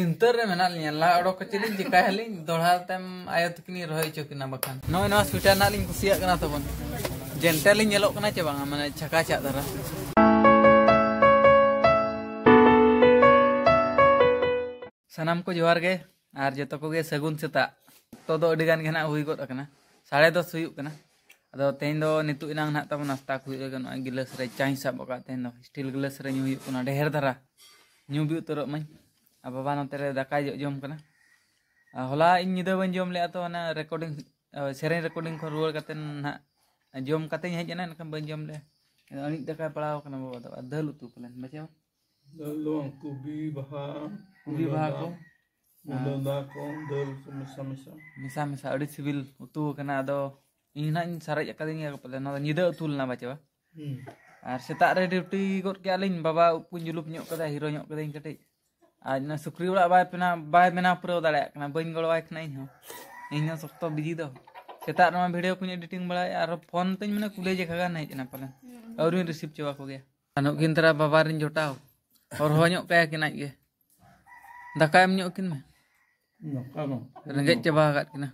ᱪᱤᱱᱛᱟᱹ ᱨᱮ ᱢᱮᱱᱟᱜ ᱞᱤᱧᱟ ᱞᱟ ᱚᱰᱚᱠ ᱠᱟᱛᱮᱞᱤᱧ ᱪᱤᱠᱟᱭᱟᱞᱤᱧ ᱫᱚᱲᱦᱟ ᱛᱮᱢ ᱟᱭᱳ ᱛᱟᱹᱠᱤᱱᱤᱧ ᱨᱚᱦᱚᱭ ᱦᱚᱪᱚ ᱠᱤᱱᱟ ᱵᱟᱠᱷᱟᱱ ᱱᱚᱜᱼᱚᱭ ᱱᱚᱣᱟ ᱥᱩᱭᱴᱟᱨ ᱨᱮᱱᱟᱜ ᱞᱤᱧ ᱠᱩᱥᱤᱭᱟᱜ ᱠᱟᱱᱟ ᱛᱟᱵᱚᱱ ᱡᱮᱱᱴᱮᱞ ᱞᱤᱧ ᱧᱮᱞᱚᱜ ᱠᱟᱱᱟ ᱪᱮ ᱵᱟᱝᱟ ᱢᱟᱱᱮ ᱪᱷᱟᱠᱟ ᱪᱷᱟᱜ ᱫᱷᱟᱨᱟ ᱥᱟᱱᱟᱢ ᱠᱚ ᱡᱚᱦᱟᱨ ᱜᱮ ᱟᱨ ᱡᱚᱛᱚ ᱠᱚᱜᱮ ᱥᱟᱹᱜᱩᱱ ᱥᱮᱛᱟᱜ ᱚᱠᱛᱚ ᱫᱚ ᱟᱹᱰᱤ ᱜᱟᱱ ᱜᱮ ᱦᱟᱸᱜ ᱦᱩᱭ ᱜᱚᱫ ᱟᱠᱟᱱᱟ ᱥᱟᱲᱮ ᱫᱚᱥ ᱦᱩᱭᱩᱜ ᱠᱟᱱᱟ ᱟᱫᱚ ᱛᱮᱦᱮᱧ ᱫᱚ ᱱᱤᱛᱚᱜ ᱮᱱᱟᱝ ᱦᱟᱸᱜ ᱛᱟᱵᱚᱱ ᱱᱟᱥᱛᱟ ᱠᱚ ᱦᱩᱭᱩᱜ ᱱᱚᱜᱼᱚᱭ ᱜᱤᱞᱟᱹᱥ ᱨᱮ ᱪᱟᱧ ᱥᱟᱵ ᱟᱠᱟᱫ ᱛᱮᱦᱮᱧ ᱫᱚ ᱥᱴᱤᱞ ᱜᱤᱞᱟᱹᱥ ᱨᱮ ᱧᱩ ᱦᱩᱭᱩᱜ ᱠᱟᱱᱟ ᱰᱷᱮᱨ ᱫᱷᱟᱨᱟ ᱧᱩ ᱵᱤ ᱩᱛᱟᱹᱨᱚᱜ ᱢᱟᱹᱧ ᱟᱨ ᱵᱟᱵᱟ ᱱᱚᱛᱮ ᱨᱮ ᱫᱟᱠᱟᱭ ᱡᱚᱢ ᱠᱟᱱᱟ ᱟᱨ ᱦᱚᱞᱟ ᱤᱧ ᱧᱤᱫᱟᱹ ᱵᱟᱹᱧ ᱡᱚᱢ ᱞᱮᱫᱟ ᱛᱚ ᱚᱱᱟ ᱨᱮᱠᱚᱨᱰᱤᱝ ᱥᱮᱨᱮᱧ ᱨᱮᱠᱚᱨᱰᱤᱝ ᱠᱷᱚᱱ ᱨᱩᱣᱟᱹᱲ ᱠᱟᱛᱮ ᱱᱟᱦᱟᱜ ᱡᱚᱢ ᱠᱟᱛᱮᱧ ᱦᱮᱡ ᱮᱱᱟ ᱮᱱᱠᱷᱟᱱ ᱵᱟᱹᱧ ᱡᱚᱢ ᱞᱮᱫᱟ ᱟᱹᱱᱤᱡ ᱫᱟᱠᱟᱭ ᱯᱟᱲᱟᱣ ᱠᱟᱱᱟ ᱵᱟᱵᱟ ᱫᱚ ᱟᱨ ᱫᱟᱹᱞ ᱩᱛᱩ ᱯᱟᱞᱮᱱ ᱵᱟᱪᱷᱟᱣ ᱫᱟᱹᱞ ᱠᱩᱵᱤ ᱵᱟᱦᱟ ᱠᱩᱵᱤ ᱵᱟᱦᱟ ᱠᱚ ᱩᱞᱟᱫᱟ ᱠᱚ ᱫᱟᱹᱞ ᱠᱚ ᱢᱮᱥᱟ ᱢᱮᱥᱟ ᱢᱮᱥᱟ ᱢᱮᱥᱟ ᱟᱹᱰᱤ ᱥᱤᱵᱤᱞ ᱩᱛᱩ ᱠᱟᱱᱟ ᱟᱫᱚ ᱤᱧ ᱱᱟᱦᱟᱜ ᱤᱧ ᱥᱟᱨᱮᱡ ᱟᱠᱟᱫᱤᱧᱟ ᱯᱟᱞᱮ ᱱᱚᱣᱟ ᱫᱚ ᱧᱤᱫᱟᱹ ᱩᱛᱩ ᱞᱮᱱᱟ ᱵᱟᱪᱷᱟᱣ ᱟᱨ ᱥᱮᱛᱟᱜ ᱨᱮ ᱰᱤᱣᱴᱤ ᱜᱚᱫ ᱠᱮᱜᱼᱟ ᱞᱤᱧ ᱵᱟᱵᱟ ᱩᱯᱩᱧ ᱡᱩᱞᱩᱯ ᱧᱚᱜ ᱠᱟᱫᱟ ᱦᱤᱨᱳ ᱧᱚᱜ ᱠᱟᱹᱫᱟᱹᱧ ᱠᱟᱹᱴᱤᱡ ᱟᱨ ᱚᱱᱟ ᱥᱩᱠᱨᱤ ᱚᱲᱟᱜ ᱵᱟᱭ ᱯᱮᱱᱟ ᱵᱟᱭ ᱵᱮᱱᱟᱣ ᱯᱩᱨᱟᱹᱣ ᱫᱟᱲᱮᱭᱟᱜ ᱠᱟᱱᱟ ᱵᱟᱹᱧ ᱜᱚᱲᱚᱣᱟᱭ ᱠᱟᱱᱟ ᱤᱧ ᱦᱚᱸ ᱤᱧ ᱦᱚᱸ ᱥᱚᱠᱛᱚ ᱵᱤᱡᱤ ᱫᱚ ᱥᱮᱛᱟᱜ ᱨᱮᱢᱟ ᱵᱷᱤᱰᱤᱭᱳ ᱠᱚᱧ ᱮᱰᱤᱴᱤᱝ ᱵᱟᱲᱟᱭᱟ ᱟᱨ ᱯᱷᱳᱱ ᱛᱤᱧ ᱢᱟᱱᱮ ᱠᱩᱞᱮ ᱡᱮᱠᱷᱟ ᱜᱟᱱ ᱦᱮᱡ ᱮᱱᱟ ᱯᱟᱞᱮᱱ ᱟᱹᱣᱨᱤᱧ ᱨᱤᱥᱤᱵᱷ ᱪᱟᱵᱟ ᱠᱚᱜᱮᱭᱟ ᱱᱩᱠᱤᱱ ᱛᱟᱨᱟ ᱵᱟᱵᱟ ᱨᱤᱧ ᱡᱚᱴᱟᱣ ᱦᱚᱨᱦᱚ ᱧᱚᱜ ᱠᱟᱭᱟ ᱠᱤᱱ ᱟᱡ ᱜᱮ ᱫᱟᱠᱟ ᱮᱢ ᱧᱚᱜ ᱠᱤᱱ ᱢᱮ no kamu ᱨᱮᱸᱜᱮᱡ ᱪᱟᱵᱟ ᱟᱠᱟᱫ ᱠᱤᱱᱟ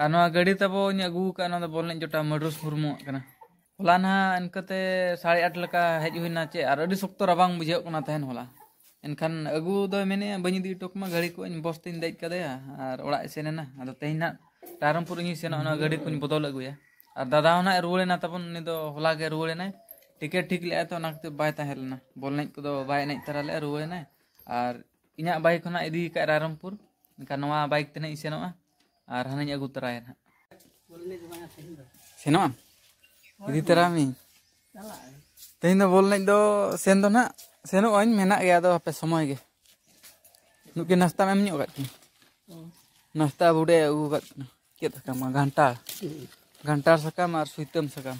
ᱟᱨ ᱱᱚᱣᱟ ᱜᱟᱹᱰᱤ ᱛᱟᱵᱚᱧ ᱟᱹᱜᱩ ᱟᱠᱟᱫ ᱱᱚᱣᱟ ᱫᱚ ᱵᱚᱞ ᱮᱱᱮᱡ ᱡᱚᱴᱟᱣ ᱢᱟᱰᱨᱩᱥ ᱢᱩᱨᱢᱩᱣᱟᱜ ᱠᱟᱱᱟ ᱦᱚᱞᱟ ᱱᱟᱦᱟᱜ ᱤᱱᱠᱟᱹᱛᱮ ᱥᱟᱲᱮ ᱟᱴ ᱞᱮᱠᱟ ᱦᱮᱡ ᱦᱩᱭᱱᱟ ᱪᱮ ᱟᱨ ᱟᱹᱰᱤ ᱥᱚᱠᱛᱚ ᱨᱟᱵᱟᱝ ᱵᱩᱡᱷᱟᱹᱜ ᱠᱟᱱᱟ ᱛᱟᱦᱮᱱ ᱦᱚᱞᱟ एनखान अगुदे बी दी टोक में घड़ी को बसते दज कदा सेन अब तेहना रारमपुर सेनो गाड़ी को बदल अगुए दादा हाँ रुड़ेना तबन हला रुड़ेना टिकेट ठीक ले तो बैलना बोल नज को बैज तारा लगे रुड़ेना और इन बैक इदी का रारमपुर बैक तेना सेन और अगू तारा ना सेन इदी तारा तेहन बोल नज दो सेन ना ᱥᱮᱱᱚᱜ ᱟᱹᱧ ᱢᱮᱱᱟᱜ ᱜᱮᱭᱟ ᱟᱫᱚ ᱦᱟᱯᱮ ᱥᱚᱢᱚᱭ ᱜᱮ ᱱᱩᱠᱤᱱ ᱱᱟᱥᱛᱟᱢ ᱮᱢ ᱧᱚᱜ ᱠᱟᱫ ᱠᱤᱱ ᱱᱟᱥᱛᱟ ᱵᱩᱰᱮ ᱟᱹᱜᱩ ᱠᱟᱫ ᱠᱤᱱᱟ ᱪᱮᱫ ᱥᱟᱠᱟᱢ ᱜᱷᱟᱱᱴᱟᱲ ᱜᱷᱟᱱᱴᱟᱲ ᱥᱟᱠᱟᱢ ᱟᱨ ᱥᱩᱭᱛᱟᱹᱢ ᱥᱟᱠᱟᱢ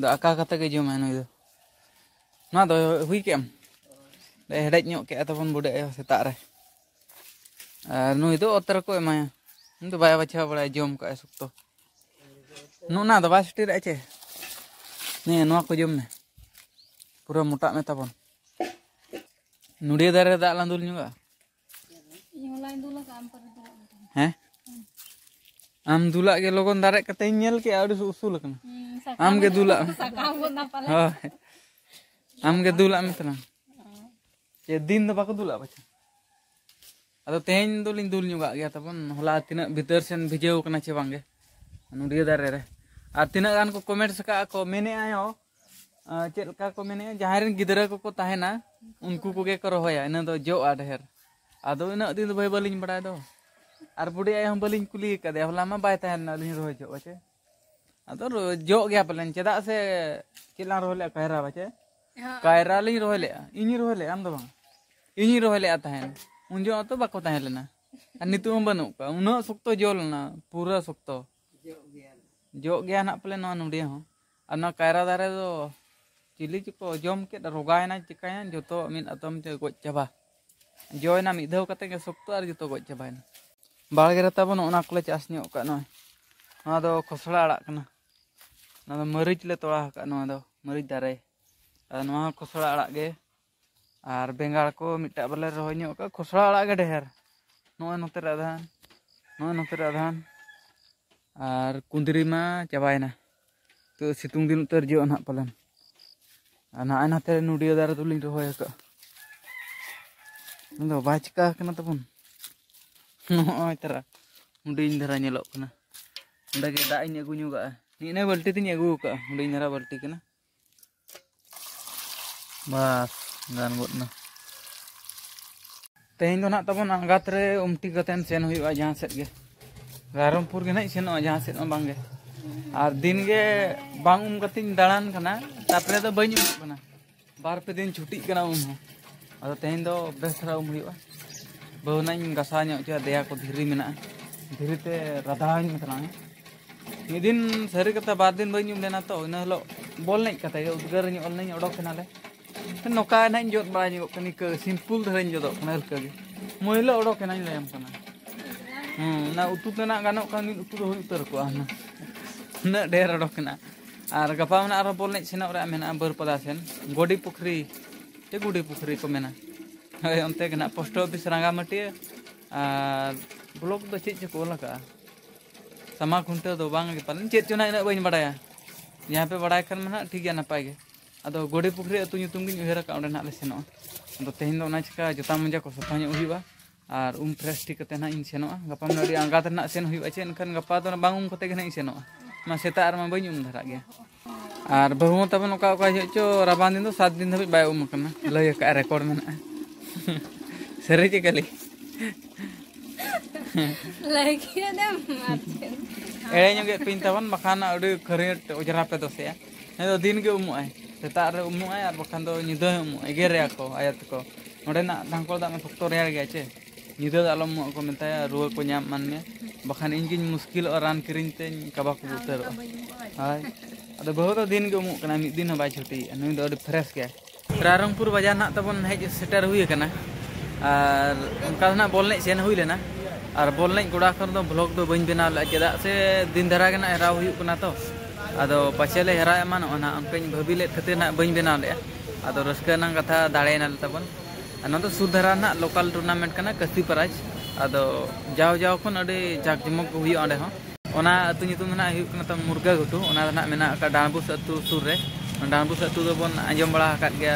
ᱫᱚ ᱟᱠᱟ ᱠᱟᱛᱮ ᱜᱮ ᱡᱚᱢᱟᱭ ᱱᱩᱭ ᱫᱚ ᱱᱚᱣᱟ ᱫᱚ ᱦᱩᱭ ᱠᱮᱜ ᱟᱢ ᱦᱮᱰᱮᱡ ᱧᱚᱜ ᱠᱮᱜᱼᱟ ᱛᱟᱵᱚᱱ ᱵᱩᱰᱮ ᱟᱭᱳ ᱥᱮᱛᱟᱜ ᱨᱮ ᱟᱨ ᱱᱩᱭ ᱫᱚ ᱚᱛ ᱨᱮᱠᱚ ᱮᱢᱟᱭᱟ ᱩᱱᱤ ᱫᱚ ᱵᱟᱭ ᱵᱟᱪᱷᱟᱣ ᱵᱟᱲᱟᱭᱟ ᱡᱚᱢ ᱠᱟᱜᱼᱟᱭ ᱥᱚᱠᱛᱚ ᱱᱚᱜᱼᱱᱟ ᱫᱚ ᱵᱟᱭ ᱥᱴᱤᱨᱟᱜᱼᱟ ᱪᱮ ᱱᱤᱭᱟᱹ ᱱᱚᱣᱟ ᱠᱚ ᱡᱚᱢ ᱢᱮ ᱯᱩᱨᱟᱹ ᱢᱚᱴᱟᱜ ᱢᱮ ᱛᱟᱵᱚᱱ ᱱᱩᱲᱤᱭᱟᱹ ᱫᱟᱨᱮ ᱨᱮ ᱫᱟᱜ ᱞᱟᱸᱫᱩᱞ ᱧᱚᱜᱼᱟ ᱦᱮᱸ ᱟᱢ ᱫᱩᱞᱟᱜ ᱜᱮ ᱞᱚᱜᱚᱱ ᱫᱟᱨᱮᱜ ᱠᱟᱛᱮ ᱤᱧ ᱧᱮᱞ ᱠᱮᱜᱼᱟ ᱟᱹᱰᱤ ᱩᱥᱩᱞ ᱟᱠᱟᱱᱟ ᱟᱢ ᱜᱮ ᱫᱩᱞᱟᱜ ᱢᱮ ᱦᱳᱭ ᱟᱢ ᱜᱮ ᱫᱩᱞᱟᱜ ᱢᱮ ᱛᱟᱞᱟᱝ ᱪᱮ ᱫᱤᱱ ᱫᱚ ᱵᱟᱠᱚ ᱫᱩᱞᱟᱜ ᱵᱟᱪᱷᱟ ᱟᱫᱚ ᱛᱮᱦᱮᱧ ᱫᱚᱞᱤᱧ ᱫᱩᱞ ᱧᱚᱜᱟᱜ ᱜᱮᱭᱟ ᱛᱟᱵᱚᱱ ᱦᱚᱞᱟ ᱛᱤᱱᱟᱹᱜ ᱵᱷᱤᱛᱟᱹᱨ ᱥᱮᱱ ᱵᱷᱤᱡᱟᱹᱣ ᱠᱟᱱᱟ ᱪᱮ ᱵᱟᱝᱜᱮ ᱱᱩᱰᱤᱭᱟᱹ ᱫᱟᱨᱮ ᱨᱮ ᱟᱨ ᱛᱤᱱᱟᱹᱜ ᱜᱟᱱ ᱠᱚ ᱠᱚᱢᱮᱱᱴ ᱟᱠᱟᱜᱼᱟ ᱠᱚ ᱢᱮᱱᱮᱜᱼᱟ ᱭᱚ चलका को मैंने जहाँ गिदरा को को ताहना उनको को को रोया इन जो ढेर अदो इन दिन भाई बलिंग बड़ा दो और बुढ़ी आई हम बलिंग कुली कदे हला मा बाय ताहन अली रो जो बचे अदो जो गया पलन चदा से चिला रो ले कहरा बचे कायरा ली रो ले इनी रो ले आम दो बा इनी रो ले ताहन उन जो तो बको ताहन लेना और नितु हम बनु का उन सख्तो जोल ना पूरा सख्तो जो गया जो गया ना पले ना नुडिया हो और कायरा दारे तो ᱪᱤᱞᱤ ᱪᱚᱠᱚ ᱡᱚᱢ ᱠᱮᱫ ᱨᱚᱜᱟᱭᱮᱱᱟ ᱪᱤᱠᱟᱭᱮᱱᱟ ᱡᱚᱛᱚ ᱢᱤᱫ ᱟᱛᱚᱢ ᱛᱮ ᱜᱚᱡ ᱪᱟᱵᱟ ᱡᱚᱭᱮᱱᱟ ᱢᱤᱫ ᱫᱷᱟᱣ ᱠᱟᱛᱮ ᱜᱮ ᱥᱚᱠᱛᱚ ᱟᱨ ᱡᱚᱛᱚ ᱜᱚᱡ ᱪᱟᱵᱟᱭᱮᱱᱟ ᱵᱟᱲᱜᱮ ᱨᱮ ᱛᱟᱵᱚᱱ ᱚᱱᱟ ᱠᱚᱞᱮ ᱪᱟᱥ ᱧᱚᱜ ᱠᱟᱜ ᱱᱚᱜᱼᱚᱭ ᱱᱚᱣᱟ ᱫᱚ ᱠᱷᱚᱥᱲᱟ ᱟᱲᱟᱜ ᱠᱟᱱᱟ ᱱᱚᱣᱟ ᱫᱚ ᱢᱟᱹᱨᱤᱪ ᱞᱮ ᱛᱚᱲᱟ ᱟᱠᱟᱫ ᱱᱚᱣᱟ ᱫᱚ ᱢᱟᱹᱨᱤᱪ ᱫᱟᱨᱮ ᱟᱨ ᱱᱚᱣᱟ ᱦᱚᱸ ᱠᱷᱚᱥᱲᱟ ᱟᱲᱟᱜ ᱜᱮ ᱟᱨ ᱵᱮᱸᱜᱟᱲ ᱠᱚ ᱢᱤᱫᱴᱟᱜ ᱵᱟᱞᱮ ᱨᱚᱦᱚᱭ ᱧᱚᱜ ᱠᱟᱜ ᱠᱷᱚᱥᱲᱟ ᱟᱲᱟᱜ ᱜᱮ ᱰᱷᱮᱨ ᱱᱚᱜᱼᱚᱭ ᱱᱚᱛᱮ ᱨᱮ ᱟᱫᱷᱟᱱ ᱱᱚᱜᱼᱚᱭ ᱱᱚᱛᱮ ᱨᱮ ᱟᱫᱷᱟᱱ ᱟᱨ ᱠᱩᱸᱫᱽᱨᱤ ᱢᱟ ᱪᱟᱵᱟᱭᱮᱱᱟ ᱛᱚ ᱥᱤᱛᱩᱝ ᱫᱤᱱ ᱩᱛᱟᱹᱨ ᱡᱚᱜᱼᱟ ᱱᱟᱦᱟᱜ ᱯᱟᱞᱮᱱ ᱟᱨ ᱱᱚᱜᱼᱚᱭ ᱱᱟᱛᱮ ᱱᱩᱰᱤᱭᱟᱹ ᱫᱟᱨᱮ ᱫᱚᱞᱤᱧ ᱨᱚᱦᱚᱭ ᱟᱠᱟᱫᱼᱟ ᱫᱚ ᱵᱟᱭ ᱪᱤᱠᱟ ᱟᱠᱟᱱᱟ ᱛᱟᱵᱚᱱ ᱱᱚᱜᱼᱚᱭ ᱛᱟᱨᱟ ᱦᱩᱰᱤᱧ ᱫᱷᱟᱨᱟ ᱧᱮᱞᱚᱜ ᱠᱟᱱᱟ ᱚᱸᱰᱮ ᱜᱮ ᱫᱟᱜ ᱤᱧ ᱟᱹᱜᱩ ᱧᱚᱜᱟᱜᱼᱟ ᱤᱱᱟᱹ ᱵᱟᱹᱞᱴᱤ ᱛᱤᱧ ᱟᱹᱜᱩ ᱟᱠᱟᱫᱼᱟ ᱦᱩᱰᱤᱧ ᱫᱷᱟᱨᱟ ᱵᱟᱹᱞᱴᱤ ᱠᱟᱱᱟ ᱵᱟᱥ ᱜᱟᱱ ᱜᱚᱫ ᱱᱟ ᱛᱮᱦᱮᱧ ᱫᱚ ᱱᱟᱜ ᱛᱟᱵᱚᱱ ᱟᱸᱜᱟᱛ ᱨᱮ ᱩᱢᱴᱤ ᱠᱟᱛᱮᱱ ᱥᱮᱱ ᱦᱩᱭᱩᱜᱼᱟ ᱡᱟᱦᱟᱸ ᱥᱮᱫ ᱜᱮ ᱨᱟᱭᱨᱚᱝᱯᱩᱨ ᱜᱮ ᱱᱟᱜ ᱥᱮᱱᱚᱜᱼᱟ ᱡᱟᱦᱟᱸ ᱥᱮᱫ ᱦᱚᱸ ᱵᱟᱝᱜᱮ ᱟᱨ ᱫᱤᱱ ᱜᱮ ᱵᱟᱝ ᱩᱢ ᱠᱟᱛᱮᱧ ᱫᱟᱬᱟᱱ ᱠᱟᱱᱟ ᱛᱟᱨᱯᱚᱨᱮ ᱫᱚ ᱵᱟᱹᱧ ᱩᱢᱩᱜ ᱠᱟᱱᱟ ᱵᱟᱨ ᱯᱮ ᱫᱤᱱ ᱪᱷᱩᱴᱤᱜ ᱠᱟᱱᱟ ᱩᱢ ᱦᱚᱸ ᱟᱫᱚ ᱛᱮᱦᱮᱧ ᱫᱚ ᱵᱮᱥ ᱫᱷᱟᱨᱟ ᱩᱢ ᱦᱩᱭᱩᱜᱼᱟ ᱵᱟᱹᱦᱩ ᱱᱟᱜ ᱤᱧ ᱜᱟᱥᱟᱣ ᱧᱚᱜ ᱦᱚᱪᱚᱭᱟ ᱫᱮᱭᱟ ᱠᱚ ᱫᱷᱤᱨᱤ ᱢᱮᱱᱟᱜᱼᱟ ᱫᱷᱤᱨᱤᱛᱮ ᱨᱟᱫᱷᱟᱣᱟᱹᱧ ᱢᱮ ᱛᱟᱞᱟᱝ ᱢᱤᱫ ᱫᱤᱱ ᱥᱟᱹᱨᱤ ᱠᱟᱛᱷᱟ ᱵᱟᱨ ᱫᱤᱱ ᱵᱟᱹᱧ ᱩᱢ ᱞᱮᱱᱟ ᱛᱚ ᱤᱱᱟᱹ ᱦᱤᱞᱳᱜ ᱵᱚᱞ ᱮᱱᱮᱡ ᱠᱟᱛᱮ ᱜᱮ ᱩᱫᱽᱜᱟᱹᱨ ᱧᱚᱜ ᱞᱮᱱᱟᱧ ᱚᱰᱚᱠ ᱮᱱᱟᱞᱮ ᱱᱚᱝᱠᱟ ᱱᱟᱜ ᱤᱧ ᱡᱚᱫ ᱵᱟᱲᱟ ᱧᱚᱜ ᱠᱟᱱᱟ ᱤᱱᱠᱟᱹ ᱥᱤᱢᱯᱩᱞ ᱫᱷᱟᱨᱟᱧ ᱡᱚᱫᱚᱜ ᱠᱟᱱᱟ ᱦᱟᱞᱠᱟ ᱜᱮ ᱢᱚᱭᱞᱟ ᱚᱰᱚᱠ ᱮᱱᱟᱧ ᱞᱟᱹᱭᱟᱢ ᱠᱟᱱᱟ ᱦᱮᱸ ᱚᱱᱟ ᱩᱛᱩ ᱛᱮᱱᱟᱜ ᱜᱟᱱᱚᱜ ᱠᱷᱟᱱ ᱢᱤᱫ ᱩᱛᱩ ᱫᱚ ᱦᱩᱭ ᱩᱛᱟᱹᱨ ᱠᱚᱜᱼᱟ ᱩᱱᱟᱹᱜ उन्ना ढेर अड़कना और गपा में और बोल सेन बरपदा सेन गोडी पुखरी चे गुडी पुखरी को मेना हई अंते ना पोस्ट ऑफ़िस रांगामाटिया और ब्लॉक दो चे चे को लगा समा खुंटे तो बांग पालन चे चो ना इना बई यहाँ पे बड़ा खान में ठीक है नपाय अब गोडी पुखरी अतु नुतुम गिन ना सेनो अब तेहन ना चिका जोता मंजा को सफ़ा ᱧᱚᱜ और उम ᱩᱢ ᱯᱷᱨᱮᱥ ᱴᱷᱤᱠ ᱠᱟᱛᱮ ᱱᱟᱜ ᱤᱧ ᱥᱮᱱᱚᱜᱼᱟ, ᱜᱟᱯᱟ ᱢᱮᱱᱟᱜᱼᱟ ᱟᱹᱰᱤ ᱟᱸᱜᱟᱛ ᱨᱮᱱᱟᱜ maseta ar ma bañum dhara ge ar bahu ta ban oka oka hiocho raban din do 7 din bayu bay umakna lai ka record mena sere ke kali lai ke na mat ere nyoge pinta ban makhana adu kharet ojra pe do se ne do din ge umu ai seta ar umu ai ar bakhan do nyido umu ai ge re ko ayat ko ᱱᱚᱰᱮᱱᱟᱜ ᱫᱷᱟᱝᱠᱚᱲ ᱫᱟᱜ ᱢᱮ ᱵᱷᱚᱠᱛᱚ ᱨᱮᱭᱟᱲ ᱜᱮᱭᱟ ᱪᱮ ᱧᱤᱫᱟᱹ ᱫᱚ ᱟᱞᱚᱢ ᱢᱚᱜ ᱠᱚ ᱢᱮᱛᱟᱭᱟ ᱨᱩᱣᱟᱹ ᱠᱚ ᱵᱟᱠᱷᱟᱱ ᱤᱧ ᱜᱤᱧ ᱢᱩᱥᱠᱤᱞᱚᱜᱼᱟ ᱨᱟᱱ ᱠᱤᱨᱤᱧ ᱛᱮᱧ ᱠᱟᱵᱟ ᱠᱚ ᱩᱛᱟᱹᱨᱚᱜᱼᱟ ᱦᱳᱭ ᱟᱫᱚ ᱵᱟᱹᱦᱩ ᱫᱚ ᱫᱤᱱ ᱜᱮ ᱩᱢᱩᱜ ᱠᱟᱱᱟ ᱢᱤᱫ ᱫᱤᱱ ᱦᱚᱸ ᱵᱟᱭ ᱪᱷᱩᱴᱤᱭᱮᱜᱼᱟ ᱱᱩᱭ ᱫᱚ ᱟᱹᱰᱤ ᱯᱷᱨᱮᱥ ᱜᱮᱭᱟᱭ ᱨᱟᱭᱨᱚᱝᱯᱩᱨ ᱵᱟᱡᱟᱨ ᱱᱟᱜ ᱛᱟᱵᱚᱱ ᱦᱮᱡ ᱥᱮᱴᱮᱨ ᱦᱩᱭ ᱟᱠᱟᱱᱟ ᱟᱨ ᱚᱱᱠᱟ ᱫᱚ ᱱᱟᱜ ᱵᱚᱞ ᱮᱱᱮᱡ ᱥᱮᱱ ᱦᱩᱭ ᱞᱮᱱᱟ ᱟᱨ ᱵᱚᱞ ᱮᱱᱮᱡ ᱜᱚᱰᱟ ᱠᱷᱚᱱ ᱫᱚ ᱵᱞᱚᱜ ᱫᱚ ᱵᱟᱹᱧ ᱵᱮᱱᱟᱣ ᱞᱮᱫᱼᱟ ᱪᱮᱫᱟᱜ ᱥᱮ ᱫᱤᱱ ᱫᱷᱟᱨᱟ ᱜᱮ ᱱᱟᱜ ᱦᱮᱨᱟᱣ ᱦᱩᱭᱩᱜ ᱠᱟᱱᱟ ᱛᱚ ᱟᱫᱚ ᱯᱟᱪᱷᱮ ᱞᱮ ᱦᱮᱨᱟ ᱮᱢᱟᱱᱚᱜᱼᱟ ᱱᱟᱜ ᱚᱱᱠᱟᱧ ᱵᱷᱟᱹᱵᱤ ᱞᱮᱫ ᱠᱷᱟᱹᱛᱤᱨ ᱱᱟᱜ ᱵᱟᱹᱧ ᱵᱮᱱᱟᱣ ᱞᱮᱫᱼᱟ ᱟᱫᱚ ᱨᱟᱹᱥᱠᱟᱹ ᱨᱮᱱᱟᱜ ᱠᱟᱛᱷᱟ ᱫᱟᱲᱮᱭᱮᱱᱟᱞᱮ ᱛᱟᱵᱚᱱ ᱟᱨ ᱱᱚᱣᱟ ᱫᱚ ᱥᱩᱨ ᱫᱷᱟᱨᱟ ᱨᱮᱱᱟᱜ ᱞᱳᱠᱟᱞ ᱴᱩᱨᱱᱟᱢᱮᱱᱴ ᱠᱟᱱᱟ ᱠᱟᱹᱥᱤ ᱯᱟᱨᱟᱡᱽ ᱟᱫᱚ ᱡᱟᱣ ᱡᱟᱣ ᱠᱷᱚᱱ ᱟᱹᱰᱤ ᱡᱟᱠ ᱡᱚᱢᱚᱠ ᱦᱩᱭᱩᱜᱼᱟ ᱚᱸᱰᱮ ᱦᱚᱸ ᱚᱱᱟ ᱟᱹᱛᱩ ᱧᱩᱛᱩᱢ ᱫᱚ ᱦᱟᱸᱜ ᱦᱩᱭᱩᱜ ᱠᱟᱱᱟ ᱛᱟᱢ ᱢᱩᱨᱜᱟᱹ ᱜᱷᱩᱴᱩ ᱚᱱᱟ ᱫᱚ ᱦᱟᱸᱜ ᱢᱮᱱᱟᱜ ᱟᱠᱟᱫ ᱰᱟᱱᱵᱩᱥ ᱟᱹᱛᱩ ᱥᱩᱨ ᱨᱮ ᱰᱟᱱᱵᱩᱥ ᱟᱹᱛᱩ ᱫᱚᱵᱚᱱ ᱟᱸᱡᱚᱢ ᱵᱟᱲᱟ ᱟᱠᱟᱫ ᱜᱮᱭᱟ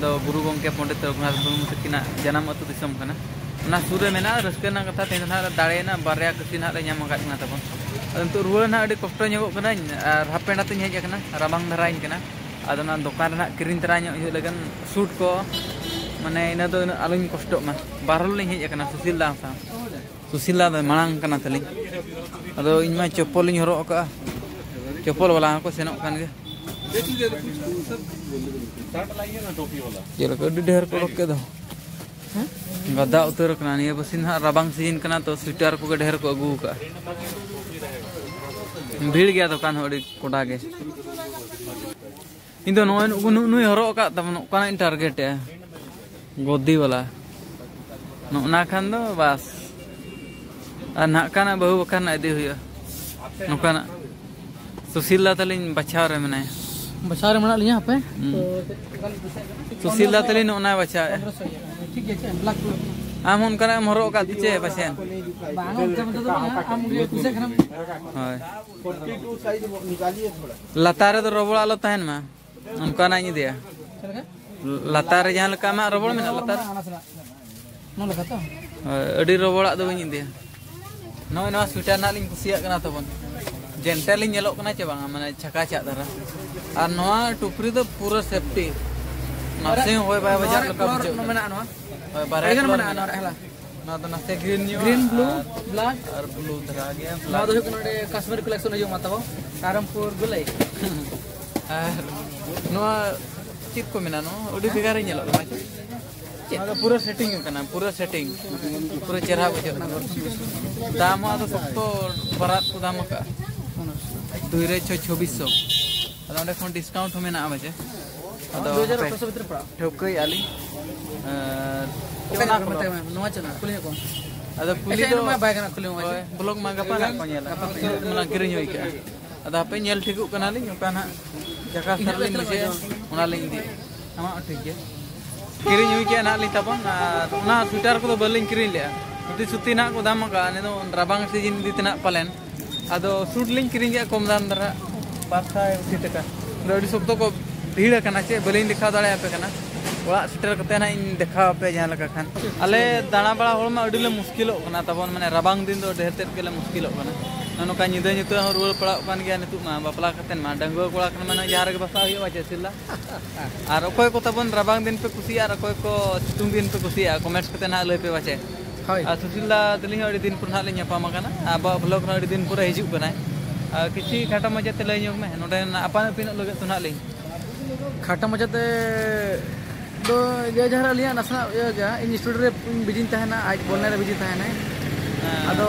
ᱫᱚ ᱜᱩᱨᱩ ᱜᱚᱝᱠᱮ ᱯᱚᱸᱰᱤᱛ ᱨᱚᱜᱷᱩᱱᱟᱛᱷ ᱢᱩᱨᱢᱩ ᱛᱟᱹᱠᱤᱱᱟᱜ ᱡᱟᱱᱟᱢ ᱟᱹᱛᱩ ᱫᱤᱥᱚᱢ ᱠᱟᱱᱟ ᱚᱱᱟ ᱥᱩᱨ ᱨᱮ ᱢᱮᱱᱟᱜᱼᱟ ᱨᱟᱹᱥᱠᱟᱹ ᱨᱮᱱᱟᱜ ᱠᱟᱛᱷᱟ ᱛᱮᱦᱮᱧ ᱫᱚ ᱦᱟᱸᱜ ᱫᱟᱲᱮᱭᱟᱱᱟ ᱵᱟᱨᱭᱟ ᱠᱟᱹᱥᱤ ᱦᱟᱸᱜ ᱞᱮ ᱧᱟᱢ ᱟᱠᱟᱫ ᱠᱟᱱᱟ ᱛᱟᱵᱚᱱ ᱟᱫᱚ ᱱᱤᱛᱚᱜ ᱨᱩᱣᱟᱹᱲ ᱦᱟᱸᱜ ᱟᱹᱰᱤ ᱠᱚᱥᱴᱚ ᱧᱚᱜᱚᱜ ᱠᱟᱹᱱᱟᱹᱧ ᱟᱨ ᱦᱟᱯ ᱯᱮᱱᱴ ᱟᱛᱮᱧ ᱦᱮᱡ ᱟᱠᱟᱱᱟ ᱨᱟᱵᱟᱝ ᱫᱷᱟᱨᱟᱧ ᱠᱟᱱᱟ ᱟᱫᱚ ᱚᱱᱟ ᱫᱚᱠᱟᱱ ᱨᱮᱱᱟᱜ ᱠᱤᱨᱤᱧ ᱛᱟᱨᱟ ᱧᱚᱜ ᱦᱩᱭᱩᱜ ᱞᱟᱹᱜᱤᱫ ᱥᱩᱴ ᱠᱚ mana ini tuh alam kostok mah baru lagi ya kena susil dah sah susil dah malang kena teling. Atau ini mah cepol ini horok ah cepol bola aku senok kan ke. Ya, Jadi kalau di daerah kolok ke dah nggak ada utar kena nih apa sih nih rabang sihin kena tuh sudar kok ke daerah kok gugur ke Bil gaya tuh kan hari kuda ke. Indo nuan ugu nu nu horok kak tapi nu kan target ya. गोदी वाला ना खान बस और बहु बखान इदी हुआ नौकान सुशीला तली बचाव रे मना बचाव रे मना लिया पे सुशीला तली ना बचाव ठीक है आम उनका हम हरो का तिचे बसेन लतारे तो रबड़ आलो तहन में उनका ना ही दिया latar jangan lekam mak robol mana latar? Mana lekat? Adi robol ada bunyi dia. No, ini mas sudah nak kena tu pun. Gentle ling kena coba nggak mana caka cak darah. Ar noa tupri tu pura safety. Masih hoi bayar bayar lekam tu. Noa mana noa? Bayar. Mana noa? Noa tu nasi green new. Green blue, black. Ar blue teragi. Noa tu juga deh customer collection aja matamu. Karam pur gulai. Noa चित को मेना बेगारे ना पूरा setting पूरा setting पूरा चेहरा बुझे दाम सख्त बारात को दाम का दुई छः छब्बीस सौ डिस्काउंट मे चे ठेक ब्लॉक मांगा गिरी अब हापे ठीक ना सुटर को बलिन कूटी सूती ना को दाम रा सीज़न इदी तक पाले अब सूट लिंग क्रीमे कम दाम दर बारसाई टाइम शब्द को भीड़ा चे बलिन देखा दाड़ापे वाला सेटर करते ना देखा पे खान अल दाणा बड़ा हम मुश्किल मैं राबांग दिन तो ढेर तेज के मुश्किल ᱱᱚᱝᱠᱟ ᱧᱤᱫᱟᱹ ᱧᱩᱛᱟᱹ ᱦᱚᱸ ᱨᱩᱣᱟᱹᱲ ᱯᱟᱲᱟᱜ ᱠᱟᱱ ᱜᱮᱭᱟ ᱱᱤᱛᱚᱜ ᱢᱟ ᱵᱟᱯᱞᱟ ᱠᱟᱛᱮᱫ ᱢᱟ ᱰᱟᱺᱜᱩᱣᱟᱹ ᱠᱚᱲᱟ ᱠᱟᱱᱟ ᱢᱟᱱᱮ ᱡᱟᱦᱟᱸ ᱨᱮᱜᱮ ᱵᱟᱯᱞᱟ ᱦᱩᱭᱩᱜᱼᱟ ᱪᱮᱥᱤᱞᱟ ᱟᱨ ᱚᱠᱚᱭ ᱠᱚ ᱛᱟᱵᱚᱱ ᱨᱟᱵᱟᱝ ᱫᱤᱱ ᱯᱮ ᱠᱩᱥᱤᱭᱟᱜᱼᱟ ᱟᱨ ᱚᱠᱚᱭ ᱠᱚ ᱥᱤᱛᱩᱝ ᱫᱤᱱ ᱯᱮ ᱠᱩᱥᱤᱭᱟᱜᱼᱟ ᱠᱚᱢᱮᱱᱴᱥ ᱠᱟᱛᱮ ᱱᱟᱦᱟᱜ ᱞᱟᱹᱭ ᱯᱮ ᱵᱟᱪᱮ ᱟᱨ ᱥᱩᱥᱤᱞᱟ ᱛᱟᱹᱞᱤᱧ ᱦᱚᱸ ᱟᱹᱰᱤ ᱫᱤᱱ ᱯᱚᱨ ᱱᱟᱦᱟᱜ ᱞᱤᱧ ᱧᱟᱯᱟᱢ ᱟᱠᱟᱱᱟ ᱟᱵᱚᱣᱟᱜ ᱵᱞᱚᱜ ᱨᱮ ᱟᱹᱰᱤ ᱫᱤᱱ ᱯᱚᱨᱮ ᱦᱤᱡᱩᱜ ᱠᱟᱱᱟᱭ किसी खाटा मजाते लै में नोडे अपन अपन लगे तो ना लिंग खाटा मजाते दो ये जहर अलिया नसना ये इन स्टूडियो रे बिज़ी तहना आज बोलने रे बिज़ी तहना अदो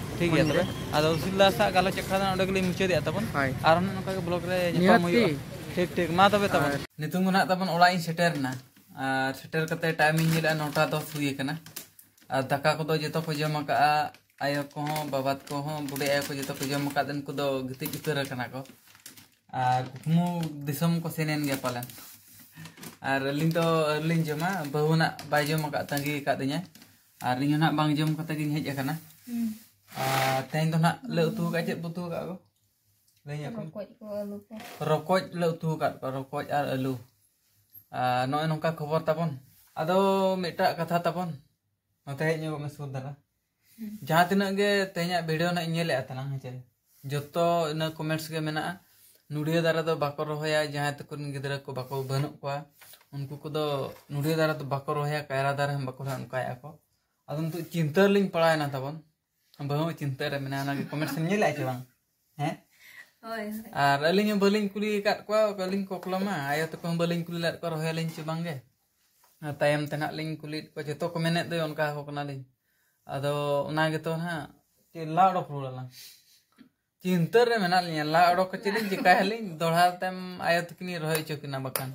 ᱴᱷᱤᱠ ᱜᱮᱭᱟ ᱛᱚᱵᱮ ᱟᱫᱚ ᱩᱥᱤᱞᱟ ᱥᱟᱜ ᱜᱟᱞᱚᱪ ᱟᱠᱷᱲᱟ ᱚᱸᱰᱮ ᱜᱮᱞᱤᱧ ᱢᱩᱪᱟᱹᱫᱮᱜᱼᱟ ᱛᱟᱵᱚᱱ ᱟᱨ ᱱᱚᱝᱠᱟ ᱜᱮ ᱵᱞᱚᱜ ᱨᱮ ᱧᱟᱯᱟᱢ ᱦᱩᱭᱩᱜᱼᱟ ᱴᱷᱤक ᱴᱷᱤक ᱢᱟ ᱛᱚᱵᱮ ᱛᱟᱵᱚᱱ ᱱᱤᱛᱚᱝ ᱫᱚ ᱱᱟᱜ ᱛᱟᱵᱚᱱ ᱚᱲᱟᱜ ᱤᱧ ᱥᱮᱴᱮᱨᱱᱟ ᱟᱨ ᱥᱮᱴᱮᱨ ᱠᱟᱛᱮ ᱴᱟᱭᱤᱢ ᱤᱧ ᱧᱮᱞᱟ 9ᱴᱟ 10 ᱦᱩᱭ ᱟᱠᱟᱱᱟ ᱟᱨ ᱫᱟᱠᱟ ᱠᱚᱫᱚ ᱡᱚᱛᱚ ᱠᱚ ᱡᱚᱢ ᱟᱠᱟᱜᱼᱟ ᱟᱭᱳ ᱠᱚᱦᱚᱸ ᱵᱟᱵᱟ ᱠᱚᱦᱚᱸ ᱵᱩᱰᱷᱤ ᱟᱭᱳ ᱠᱚ ᱡᱚᱛᱚ ᱠᱚ ᱡᱚᱢ ᱟᱠᱟᱫ ᱩᱱᱠᱩ ᱫᱚ ᱜᱤᱛᱤᱡ ᱩᱛᱟᱹᱨ ᱟᱠᱟᱱᱟ ᱠᱚ ᱟᱨ ᱠᱩᱠᱢᱩ ᱫᱤᱥᱚᱢ ᱠᱚ ᱥᱮᱱᱮᱱ ᱜᱮᱭᱟ ᱯᱟᱞᱮᱱ ᱟᱨ ᱟᱹᱞᱤᱧ ᱫᱚ ᱟᱹᱞᱤᱧ ᱡᱚᱢᱟ ᱵᱟᱹᱦᱩ ᱱᱟᱜ ᱵᱟᱭ ᱡᱚᱢ ᱟᱠᱟᱫ ᱛᱟᱸᱜᱤ ᱟᱠᱟᱫ ᱛᱤᱧᱟᱹ ᱟᱨ ᱤᱧ ᱦᱚᱸ ᱱᱟᱜ ᱵᱟᱝ ᱡᱚᱢ ᱠᱟᱛᱮ ᱜᱤᱧ ᱦᱮᱡ ᱟᱠᱟᱱᱟ à tên tôi nè lựu tu cái chuyện tu cả không đây nhỉ rokoj lựu tu cả có rokoj à ở lựu. À nói nông các khबर tapon ado meta katha tapon nó thế như mình xuống đó जहाँ तक गे तेज video नाले चे जो इन comments के मेना नुड़िया दारा तो बाको रोया जहाँ तक गिदरा को बाको बनू को उनको को दो नुड़िया दारा तो बाको रोया कायरा दारा हम बाको उनका चिंता लिंग पड़ा तबन ᱦᱚᱸ ᱵᱟᱠᱚ ᱨᱚᱦᱚᱭᱟ ᱚᱱᱠᱟᱭᱮᱫᱼᱟ ᱠᱚ ᱟᱫᱚ ᱱᱤᱛᱚᱜ ᱪᱤᱱᱛᱟᱹ ᱨᱮᱞᱤᱧ ᱯᱟᱲᱟᱣᱮᱱᱟ ᱛᱟᱵᱚᱱ ᱵᱟᱹᱦᱩ ᱪᱤᱱᱛᱟᱹ ᱨᱮ ᱢᱮᱱᱟᱜᱼᱟ ᱚᱱᱟᱜᱮ ᱠᱚᱢᱮᱱᱴᱥ ᱮᱢ ᱧᱮᱞᱮᱫᱼᱟ ᱪᱮ ᱵᱟᱝ ᱦᱮᱸ Oi. ᱟᱨ ᱟᱹᱞᱤᱧ ᱦᱚᱸ ᱵᱟᱹᱞᱤᱧ ᱠᱩᱞᱤ ᱟᱠᱟᱫ ᱠᱚᱣᱟ ᱵᱟᱹᱞᱤᱧ ᱠᱚᱠᱞᱚᱢᱟ ᱟᱭᱳ ᱛᱟᱠᱚ ᱦᱚᱸ ᱵᱟᱹᱞᱤᱧ ᱠᱩᱞᱤ ᱞᱮᱫ ᱠᱚᱣᱟ ᱨᱚᱦᱚᱭᱟᱞᱤᱧ ᱪᱮ ᱵᱟᱝᱜᱮ ᱟᱨ ᱛᱟᱭᱚᱢ ᱛᱮ ᱱᱟᱜ ᱞᱤᱧ ᱠᱩᱞᱤᱭᱮᱫ ᱠᱚᱣᱟ ᱡᱚᱛᱚ ᱠᱚ ᱢᱮᱱᱮᱫ ᱫᱚ ᱚᱱᱠᱟ ᱟᱠᱚ ᱠᱟᱱᱟᱞᱤᱧ ᱟᱫᱚ ᱚᱱᱟ ᱜᱮᱛᱚ ᱱᱟᱜ ᱪᱮᱫ ᱞᱟ ᱚᱰᱚᱠ ᱨᱩᱣᱟᱹᱲᱟᱞᱟᱝ ᱪᱤᱱᱛᱟᱹ ᱨᱮ ᱢᱮᱱᱟᱜ ᱞᱤᱧᱟ ᱞᱟ ᱚᱰᱚᱠ ᱠᱟᱛᱮ ᱞᱤᱧ ᱪᱤᱠᱟᱭᱟᱞᱤᱧ ᱫᱚᱲᱦᱟ ᱛᱮᱢ ᱟᱭᱳ ᱛᱟᱹᱠᱤᱱ ᱨᱚᱦᱚᱭ ᱦᱚᱪᱚ ᱠᱤᱱᱟ ᱵᱟᱠᱷᱟᱱ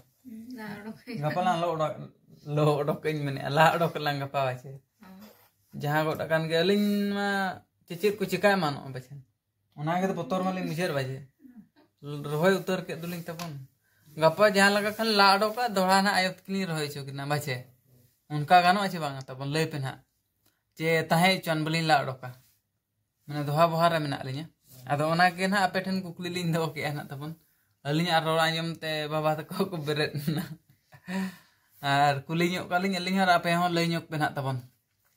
Nah, rokok. ᱜᱟᱯᱟ ᱞᱟᱝ ᱞᱚ ᱚᱰᱚᱠ ᱞᱚ ᱚᱰᱚᱠ ᱤᱧ ᱢᱮᱱᱮᱫᱼᱟ ᱞᱟ ᱚᱰᱚᱠ ᱞᱟᱝ ᱜᱟᱯᱟ जहाँ गोट चेचे को चिका मानो बचन उना के तो पतोर माले मिजर बाजे रोहय उतर के दुलिंग तपन गप्पा जहाँ लगा खान लाडो का दोड़ा ना आयत किनी रोहय चो बाजे उनका गानो अच्छे बांगा लैपे ना जे तहे चन बोली लाडो का मैंने दोहा बहार मे मेना लिया ना आपे ठन कुकली लिन दो के ना तपन अली आर रोड़ा ते बाबा तक को बेरेना और कुली न्योक आपे हो ना तबन